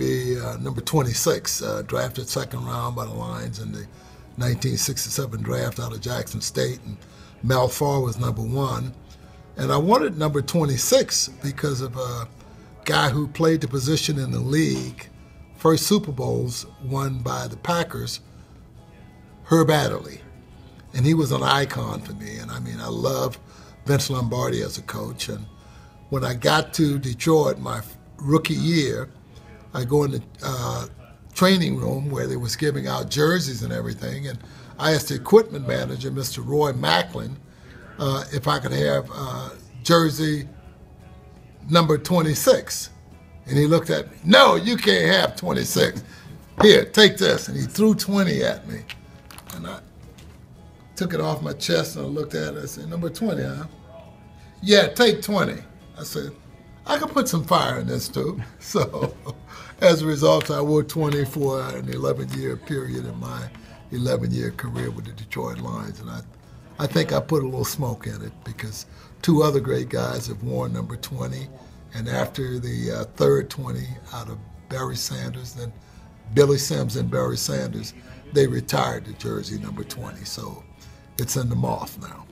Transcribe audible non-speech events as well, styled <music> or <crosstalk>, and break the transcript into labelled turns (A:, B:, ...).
A: be uh, number 26, uh, drafted second round by the Lions in the 1967 draft out of Jackson State, and Mel Farr was number one. And I wanted number 26 because of a guy who played the position in the league, first Super Bowls won by the Packers, Herb Adderley. And he was an icon for me. And I mean, I love Vince Lombardi as a coach. And when I got to Detroit my rookie year, I go in the uh, training room where they was giving out jerseys and everything, and I asked the equipment manager, Mr. Roy Macklem, uh, if I could have uh, jersey number 26. And he looked at me, no, you can't have 26. Here, take this. And he threw 20 at me. And I took it off my chest and I looked at it. I said, number 20, huh? Yeah, take 20. I said, I could put some fire in this too. <laughs> So as a result, I wore 20 for an 11 year period in my 11 year career with the Detroit Lions. And I, I think I put a little smoke in it because two other great guys have worn number 20. And after the uh, third 20 out of Barry Sanders, then Billy Sims and Barry Sanders, they retired the jersey number 20. So it's in the moth now.